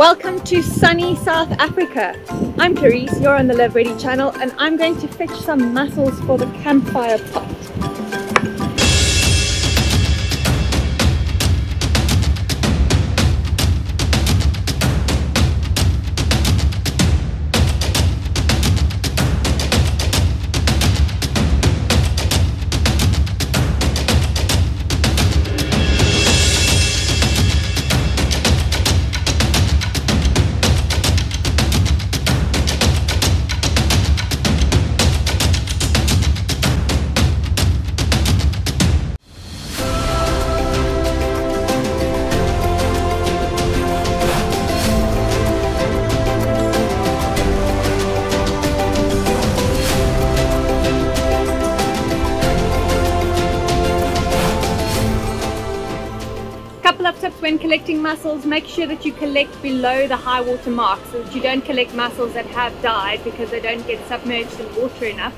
Welcome to sunny South Africa. I'm Clarice, you're on the Live Ready channel, and I'm going to fetch some mussels for the campfire pot. Couple of tips when collecting mussels, make sure that you collect below the high water mark so that you don't collect mussels that have died because they don't get submerged in water enough.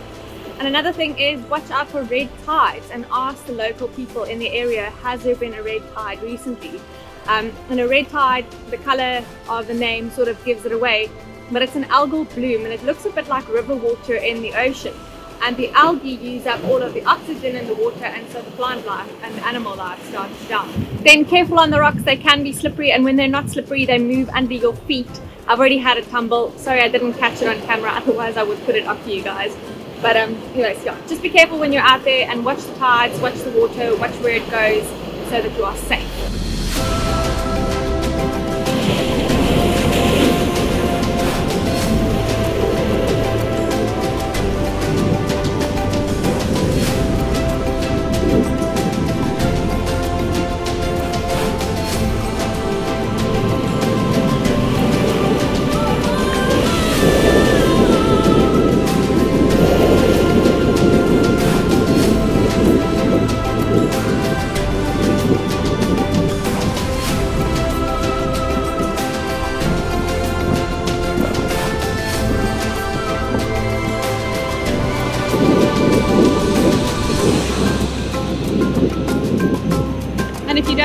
And another thing is watch out for red tides and ask the local people in the area, has there been a red tide recently? Um, and a red tide, the color of the name sort of gives it away, but it's an algal bloom and it looks a bit like river water in the ocean and the algae use up all of the oxygen in the water and so the plant life and the animal life starts to die. Then careful on the rocks, they can be slippery and when they're not slippery they move under your feet. I've already had a tumble, sorry I didn't catch it on camera otherwise I would put it up for you guys. But um, anyways, yeah, just be careful when you're out there and watch the tides, watch the water, watch where it goes so that you are safe.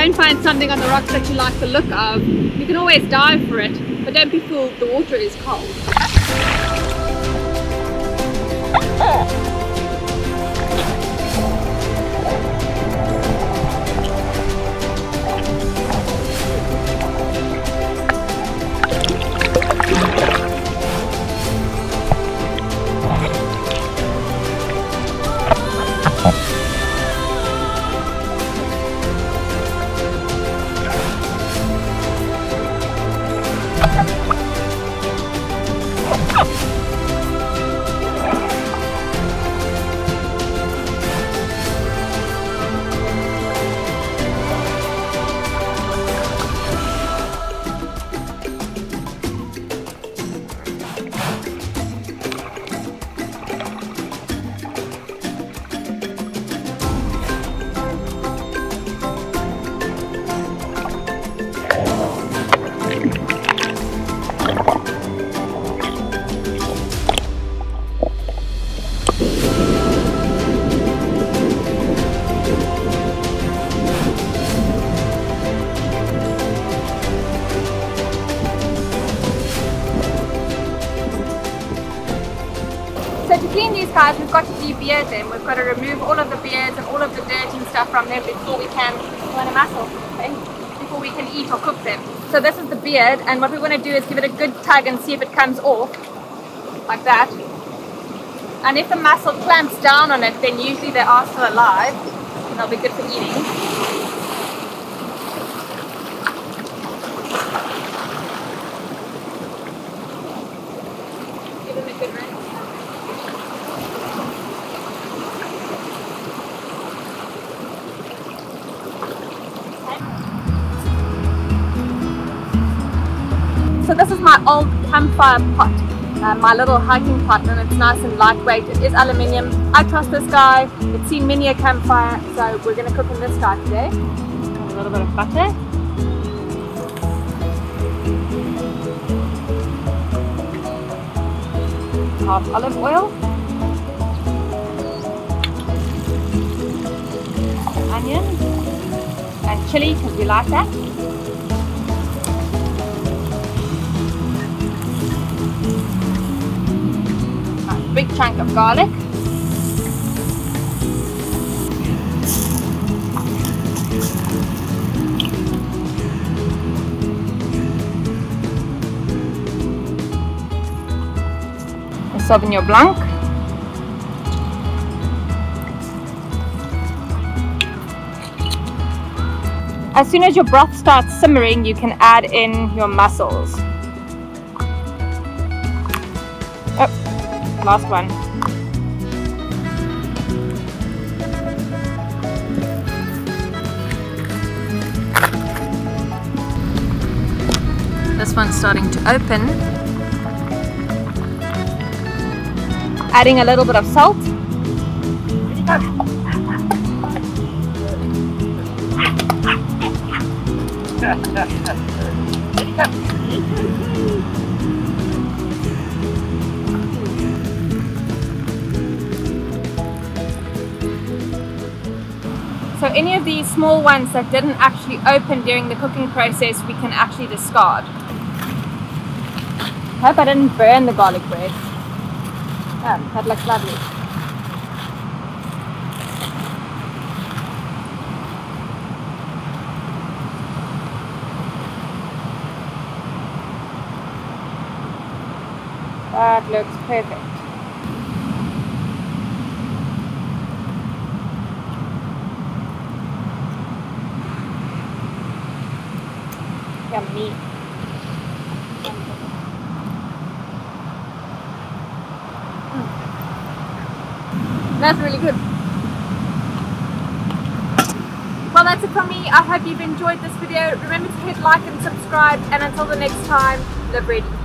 Don't find something on the rocks that you like the look of, you can always dive for it, but don't be fooled, the water is cold. Guys, we've got to debeard them. We've got to remove all of the beards and all of the dirt and stuff from them before we can run a mussel, okay? Eh? Before we can eat or cook them. So this is the beard, and what we want to do is give it a good tug and see if it comes off, like that. And if the mussel clamps down on it, then usually they are still alive, and they'll be good for eating. This is my old campfire pot, uh, my little hiking pot, and it's nice and lightweight. It is aluminium. I trust this guy. It's seen many a campfire, so we're going to cook in this guy today. A little bit of butter. Half olive oil. Onion and chili because we like that. Chunk of garlic. A Sauvignon Blanc. As soon as your broth starts simmering, you can add in your mussels. Last one. This one's starting to open. Adding a little bit of salt. So any of these small ones that didn't actually open during the cooking process, we can actually discard. I hope I didn't burn the garlic bread. Oh, that looks lovely. That looks perfect. Yummy. Mm. That's really good. Well, that's it from me. I hope you've enjoyed this video. Remember to hit like and subscribe. And until the next time, live ready.